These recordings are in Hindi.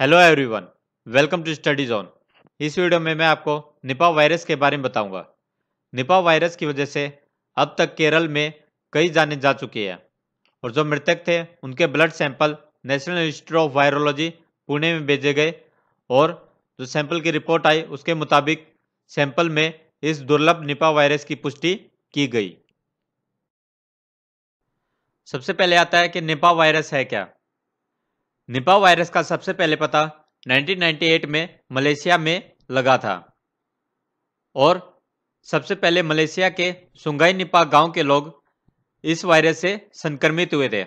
Hello everyone welcome to study zone इस वीडियो में मैं आपको निपा वायरस के बारे में बताऊँगा। निपा वायरस की वजह से अब तक केरल में कई जाने जा चुकी है और जो मृतक थे, उनके blood sample national institute of virology Pune में भेजे गए और जो सैंपल की रिपोर्ट आई, उसके मुताबिक सैंपल में इस दुर्लभ निपा वायरस की पुष्टि की गई। सबसे पहले आता है कि निपा वायरस है क्या। निपा वायरस का सबसे पहले पता 1998 में मलेशिया में लगा था। और सबसे पहले मलेशिया के सुंगाई निपा गाँव के लोग इस वायरस से संक्रमित हुए थे।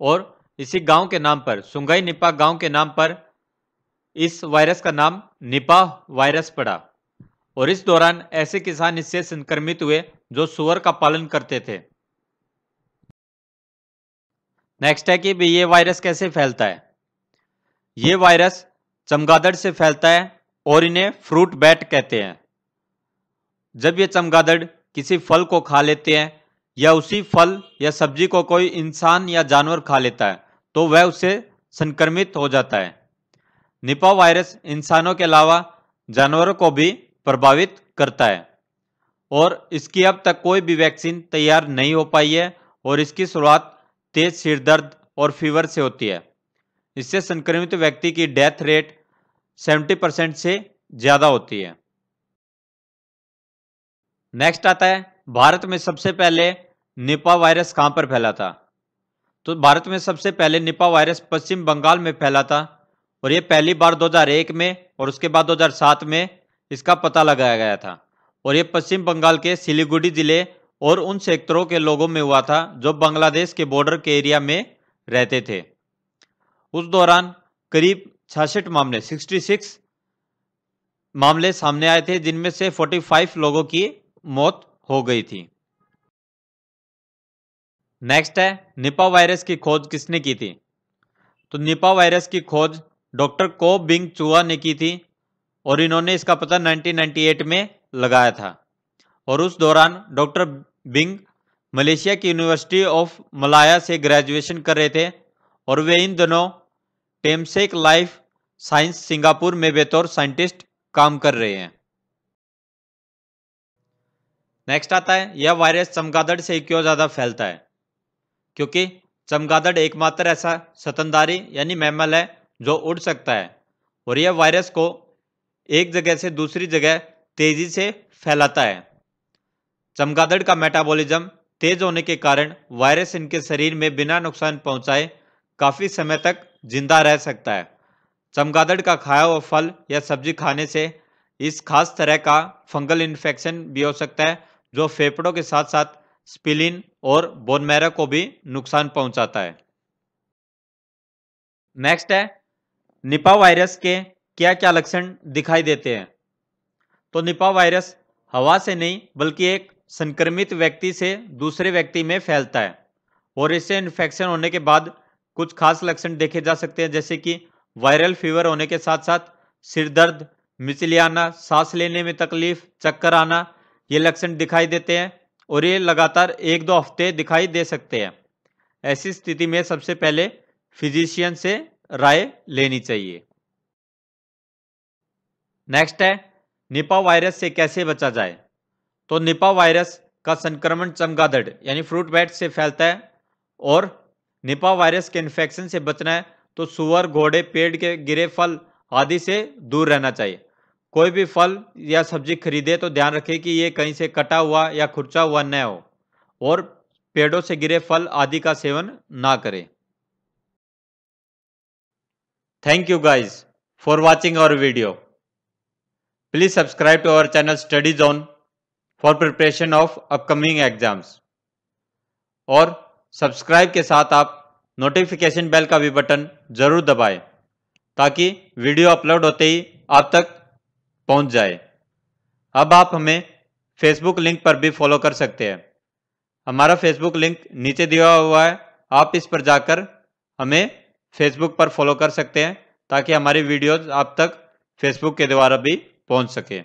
और इसी गाँव के नाम पर सुंगाई निपा गाँव के नाम पर इस वायरस का नाम निपा वायरस पड़ा। और इस दौरान ऐसे किसान इससे संक्रमित हुए जो सुअर का पालन करते थे। नेक्स्ट है कि ये वायरस कैसे फैलता है? ये वायरस चमगादड़ से फैलता है और इन्हें फ्रूट बैट कहते हैं। जब ये चमगादड़ किसी फल को खा लेते हैं या उसी फल या सब्ज़ी को कोई इंसान या जानवर खा लेता है तो वह उससे संक्रमित हो जाता है। निपा वायरस इंसानों के अलावा जानवरों को भी प्रभावित करता है और इसकी अब तक कोई भी वैक्सीन तैयार नहीं हो पाई है और इसकी शुरुआत तेज सिर दर्द और फीवर से होती है। इससे संक्रमित व्यक्ति की डेथ रेट 70 परसेंट से ज़्यादा होती है। नेक्स्ट आता है, भारत में सबसे पहले निपा वायरस कहाँ पर फैला था? तो भारत में सबसे पहले निपा वायरस पश्चिम बंगाल में फैला था और ये पहली बार 2001 में और उसके बाद 2007 में इसका पता लगाया गया था। और ये पश्चिम बंगाल के सिलीगुड़ी ज़िले और उन सेक्टरों के लोगों में हुआ था जो बांग्लादेश के बॉर्डर के एरिया में रहते थे। उस दौरान करीब छियासठ मामले 66 मामले सामने आए थे, जिनमें से 45 लोगों की मौत हो गई थी। नेक्स्ट है, निपा वायरस की खोज किसने की थी? तो निपा वायरस की खोज डॉक्टर को बिंग चुआ ने की थी, और इन्होंने इसका पता 1998 में लगाया था। और उस दौरान डॉक्टर बिंग मलेशिया की यूनिवर्सिटी ऑफ़ मलाया से ग्रेजुएशन कर रहे थे और वे इन दोनों टेमसेक लाइफ साइंस सिंगापुर में बेतौर साइंटिस्ट काम कर रहे हैं। नेक्स्ट आता है, यह वायरस चमगादड़ से क्यों ज़्यादा फैलता है? क्योंकि चमगादड़ एकमात्र ऐसा सतनदारी यानी मैमल है जो उड़ सकता है और यह वायरस को एक जगह से दूसरी जगह तेज़ी से फैलाता है। चमगादड़ का मेटाबॉलिज्म तेज होने के कारण वायरस इनके शरीर में बिना नुकसान पहुँचाए काफ़ी समय तक ज़िंदा रह सकता है। चमगादड़ का खाया हुआ फल या सब्ज़ी खाने से इस खास तरह का फंगल इन्फेक्शन भी हो सकता है, जो फेफड़ों के साथ साथ स्पिलिन और बोनमेरा को भी नुकसान पहुंचाता है। नेक्स्ट है निपा वायरस के क्या क्या लक्षण दिखाई देते हैं? तो निपा वायरस हवा से नहीं, बल्कि एक संक्रमित व्यक्ति से दूसरे व्यक्ति में फैलता है और इससे इन्फेक्शन होने के बाद कुछ खास लक्षण देखे जा सकते हैं, जैसे कि वायरल फीवर होने के साथ साथ सिर दर्द, मिचली आना, सांस लेने में तकलीफ़, चक्कर आना, ये लक्षण दिखाई देते हैं और ये लगातार एक दो हफ़्ते दिखाई दे सकते हैं। ऐसी स्थिति में सबसे पहले फिजिशियन से राय लेनी चाहिए। नेक्स्ट है निपा वायरस से कैसे बचा जाए? तो निपा वायरस का संक्रमण चमगादड़, यानी फ्रूट बैट से फैलता है और निपा वायरस के इन्फेक्शन से बचना है तो सुअर, घोड़े, पेड़ के गिरे फल आदि से दूर रहना चाहिए। कोई भी फल या सब्ज़ी खरीदे तो ध्यान रखें कि ये कहीं से कटा हुआ या खुर्चा हुआ न हो और पेड़ों से गिरे फल आदि का सेवन ना करें। Thank you guys for watching our video please subscribe to our channel study zone for preparation of upcoming exams और सब्सक्राइब के साथ आप नोटिफिकेशन बेल का भी बटन ज़रूर दबाएँ, ताकि वीडियो अपलोड होते ही आप तक पहुँच जाए। अब आप हमें फेसबुक लिंक पर भी फॉलो कर सकते हैं। हमारा फेसबुक लिंक नीचे दिया हुआ है, आप इस पर जाकर हमें फेसबुक पर फॉलो कर सकते हैं, ताकि हमारी वीडियोज़ आप तक फेसबुक के द्वारा भी पहुँच सके।